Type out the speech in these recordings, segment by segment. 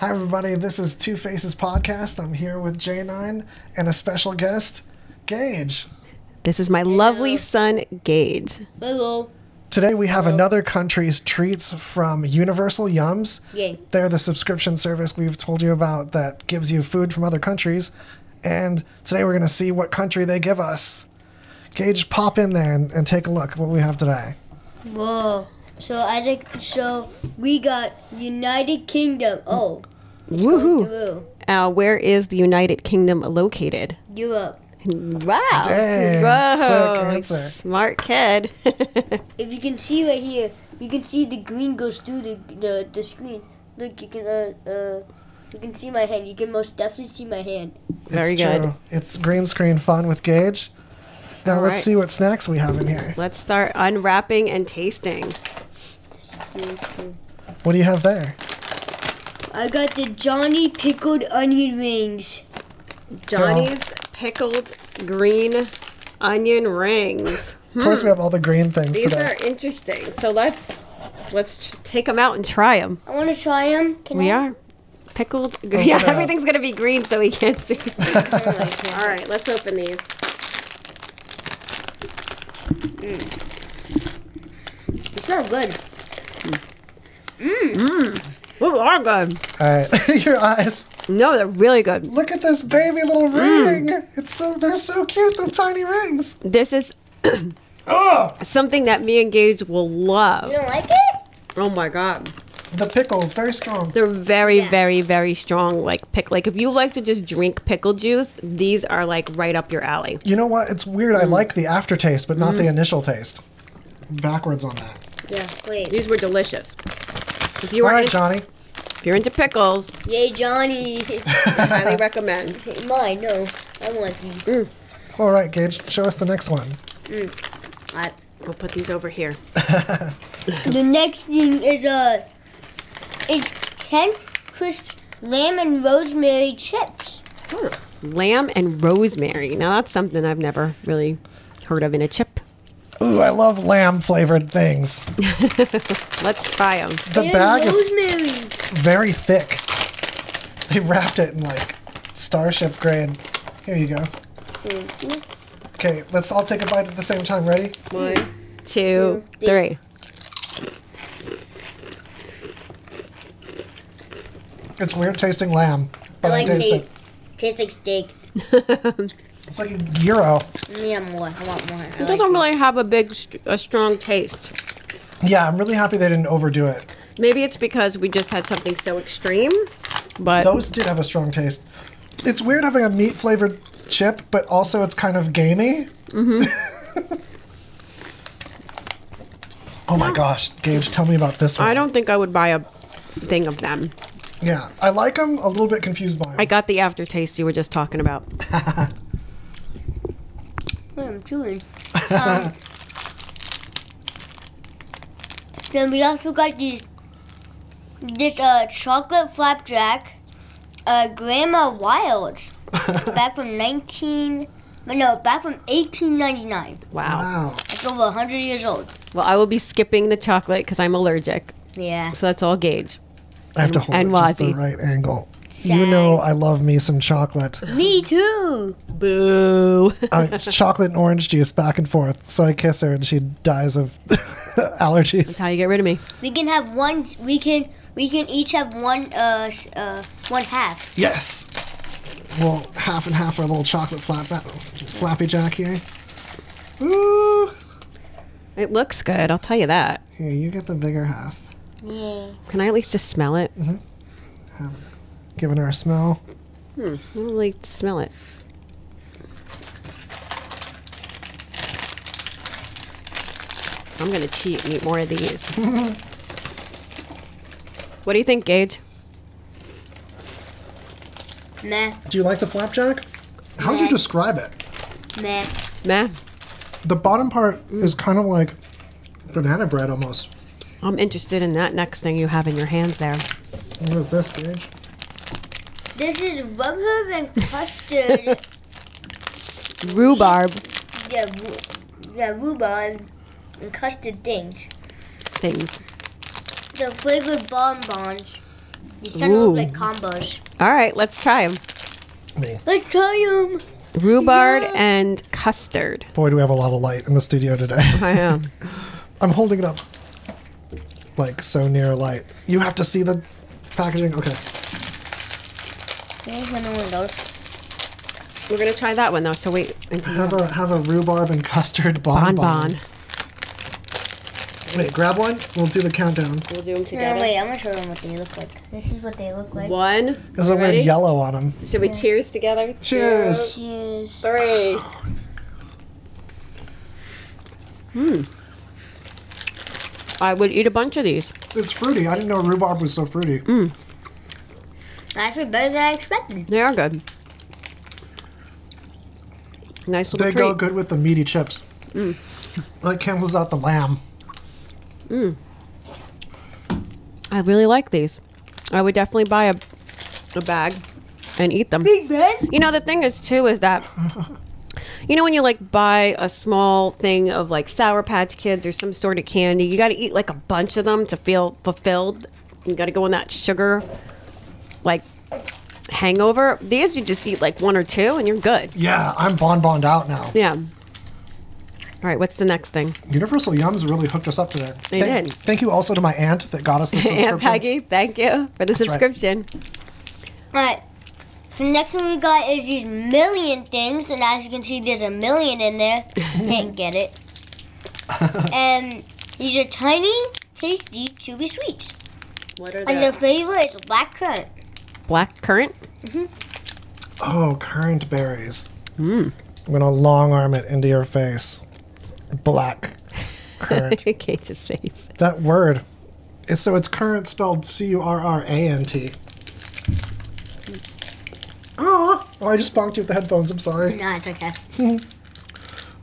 Hi, everybody. This is Two Faces Podcast. I'm here with J9 and a special guest, Gage. This is my lovely son, Gage. Hello. Today we have another country's treats from Universal Yums. Yay. They're the subscription service we've told you about that gives you food from other countries. And today we're going to see what country they give us. Gage, pop in there and, and take a look at what we have today. Whoa. So I think so. We got United Kingdom. Oh, Woohoo! Uh, where is the United Kingdom located? Europe. Wow! Dang, Whoa! Smart kid. If you can see right here, you can see the green goes through the the, the screen. Look, you can uh, uh you can see my hand. You can most definitely see my hand. Very it's good. True. It's green screen fun with Gage. Now All let's right. see what snacks we have in here. Let's start unwrapping and tasting. What do you have there? I got the Johnny pickled onion rings. Johnny's pickled green onion rings. Of course, we hmm. have all the green things These today. are interesting. So let's let's take them out and try them. I want to try them. Can We I? are pickled. Oh, it yeah, everything's gonna be green, so we can't see. are. All right, let's open these. Mm. It's not good. Mmm, ooh, are good. All right, your eyes. No, they're really good. Look at this baby little ring. It's so they're so cute. The tiny rings. This is Oh, something that me and Gage will love. You don't like it? Oh my god. the pickles very strong. They're very, Yeah. very, very strong. Like pick like if you like to just drink pickle juice, these are like right up your alley. You know what? It's weird. Mm. I like the aftertaste, but not the initial taste. Backwards on that. Yeah. Wait. These were delicious. If you All are right, in- Johnny. if you're into pickles, Yay, Johnny. I highly recommend. Mine. No, I want these. Mm. All right, Gage. Show us the next one. Mm. I, we'll put these over here. The next thing is uh, is Kent crisp lamb and rosemary chips. Hmm. Lamb and rosemary. Now that's something I've never really heard of in a chip. Ooh, I love lamb flavored things. Let's try them. The and bag is very thick. They wrapped it in like starship grade. Here you go. You. Okay, let's all take a bite at the same time. Ready? One, Two, two, three. It's weird tasting lamb, but I, I like taste taste. it. Tastes like steak. It's like a gyro. Yeah, more. I want more. I It like doesn't really have a big, st- a strong taste. Yeah, I'm really happy they didn't overdo it. Maybe it's because we just had something so extreme, but Those did have a strong taste. It's weird having a meat flavored chip, but also it's kind of gamey. Mm-hmm. oh my gosh, Gage, tell me about this one. I don't think I would buy a thing of them. Yeah, I like them. A little bit confused by them. I got the aftertaste you were just talking about. Oh, I'm chewing. Um, then we also got these, this uh chocolate flapjack, uh Grandma Wilds, back from 19, no, back from 1899. Wow. wow. It's over 100 years old. Well, I will be skipping the chocolate because I'm allergic. Yeah. So that's all Gage. I have to hold and it just the right angle. You know I love me some chocolate. Me too. Boo. uh, it's chocolate and orange juice back and forth. So I kiss her and she dies of allergies. That's how you get rid of me. We can have one. We can. We can each have one. Uh. sh- Uh. One half. Yes. Well, half and half our little chocolate flap, flappy jack here. Ooh. It looks good, I'll tell you that. Here, you get the bigger half. Yeah. Can I at least just smell it? Giving her a smell. Hmm, I don't really smell it. I'm gonna cheat and eat more of these. what do you think, Gage? Meh. Do you like the flapjack? How would you describe it? Meh. Meh. The bottom part is kind of like banana bread almost. I'm interested in that next thing you have in your hands there. What is this, Gage? This is rhubarb and custard. Rhubarb yeah. Yeah. Rhubarb and custard things. things. The flavored bonbons. These kind of look like combos. All right, let's try them. Me. Let's try them. Rhubarb Yeah. and custard. Boy, do we have a lot of light in the studio today. I know. I'm holding it up. Like so near light. You have to see the packaging? Okay. Here's one of. We're gonna try that one though. So wait until you Have a have a rhubarb and custard bon bonbon. bon. Wait, grab one. We'll do the countdown. We'll do them No, together. wait, I'm gonna show them what they look like. This is what they look like. One. There's a Ready? weird yellow on them. Should we cheers together? Cheers. Cheers. Three. Hmm. I would eat a bunch of these. It's fruity. I didn't know rhubarb was so fruity. Actually, better than I expected. They are good. Nice little They treat. go good with the meaty chips. Mm. Like cancels out the lamb. Mm. I really like these. I would definitely buy a, a bag and eat them. Big Ben? You know, the thing is, too, is that, you know, when you like buy a small thing of like Sour Patch Kids or some sort of candy, you got to eat like a bunch of them to feel fulfilled. You got to go on that sugar, like, hangover. These, you just eat like one or two and you're good. Yeah, I'm bonboned out now. Yeah. All right, what's the next thing? Universal Yums really hooked us up today. They thank, did. Thank you also to my aunt that got us the subscription. Aunt Peggy, thank you for the right. subscription. Alright. So next one we got is these million things, and as you can see, there's a million in there. Can't get it. and these are tiny, tasty, chewy sweets. What are they? And the flavor is black currant. Black currant? Mm-hmm. Oh, currant berries. Mm. I'm gonna long arm it into your face. Black currant. Gage's face. that word. It's, so it's currant spelled C U R R A N T. Oh, oh, I just bonked you with the headphones. I'm sorry. No, it's okay. Hmm.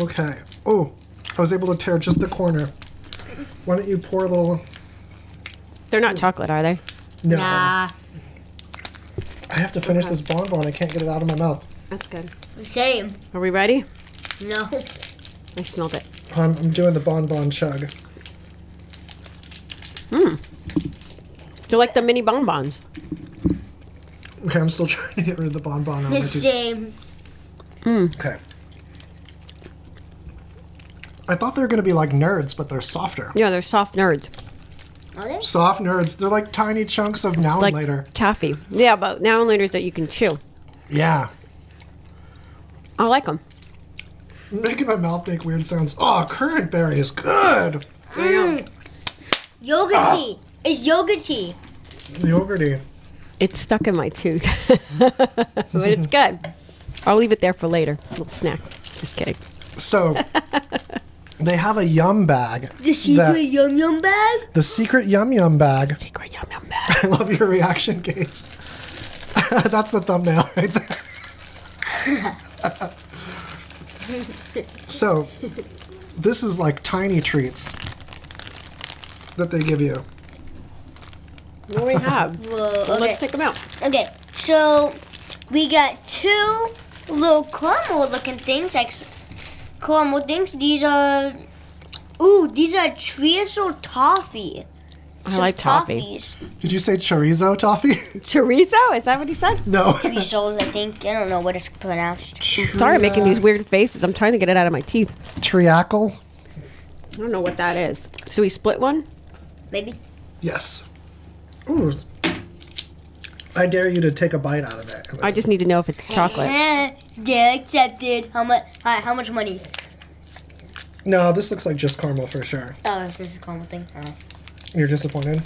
Okay. Oh, I was able to tear just the corner. Why don't you pour a little? They're not chocolate, are they? No. Nah. I have to finish this bonbon. I can't get it out of my mouth. That's good. Same. Are we ready? No. I smelled it. I'm, I'm doing the bonbon chug. Hmm. They're like the mini bonbons. Okay, I'm still trying to get rid of the bonbon. on my The teeth. same. Hmm. Okay. I thought they were gonna be like nerds, but they're softer. Yeah, they're soft nerds. Are they? Soft nerds. They're like tiny chunks of now and later. taffy. Yeah, but now and later that you can chew. Yeah. I like them. Making my mouth make weird sounds. Oh, currant berry is good. Mm. Yogurty. Ah. It's yogurty. Yogurty. It's stuck in my tooth. but it's good. I'll leave it there for later. little snack. Just kidding. So they have a yum bag. The secret that- yum yum bag. the secret yum yum bag. Secret yum yum bag. I love your reaction, Kate. That's the thumbnail right there. so, this is like tiny treats that they give you. What do we have? Whoa. Okay. Let's pick them out. Okay. So we got two little caramel looking things, like s- caramel things. These are. Ooh, these are treacle toffee. I Some like toffee. toffees. Did you say chorizo toffee? Chorizo? Is that what he said? no. Treacles, I think. I don't know what it's pronounced. Sorry, I'm making these weird faces. I'm trying to get it out of my teeth. Triacle? I don't know what that is. So we split one? Maybe. Yes. Ooh. I dare you to take a bite out of it. I just need to know if it's chocolate. They're accepted. How much? Hi, how much money? No, this looks like just caramel for sure. Oh, this is a caramel thing. Oh, You're disappointed?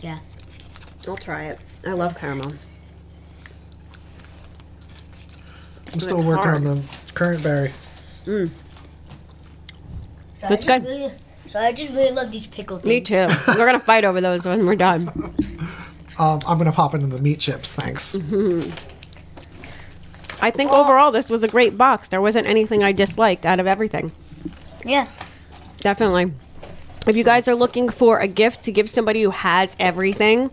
yeah. I'll try it. I love caramel. I'm still It's working hard. on the currant berry. So That's I good. Really, so I just really love these pickle things. Me too. We're gonna fight over those when we're done. Um, I'm gonna pop into the meat chips. Thanks. I think overall this was a great box. There wasn't anything I disliked out of everything. Yeah. Definitely. If you guys are looking for a gift to give somebody who has everything,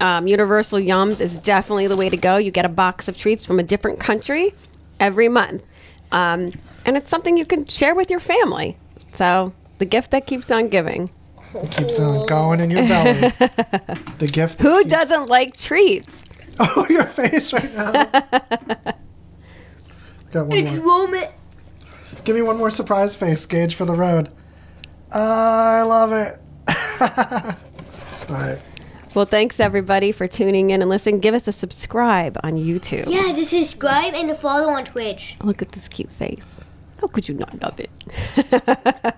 um, Universal Yums is definitely the way to go. You get a box of treats from a different country every month. Um, and it's something you can share with your family. So, the gift that keeps on giving. It Keeps on going in your belly. The gift. that Who keeps- doesn't like treats? Oh, your face right now. Got one It's more. moment. Give me one more surprise face, Gage, for the road. I love it. All right. Well, thanks everybody for tuning in and listening. Give us a subscribe on YouTube. Yeah, to subscribe and to follow on Twitch. Look at this cute face. How could you not love it?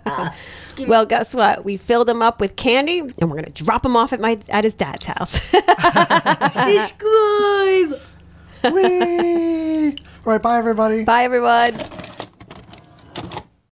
Uh, well, guess what? We filled him up with candy, and we're gonna drop him off at my at his dad's house. Subscribe. Whee! All right, bye, everybody. Bye, everyone.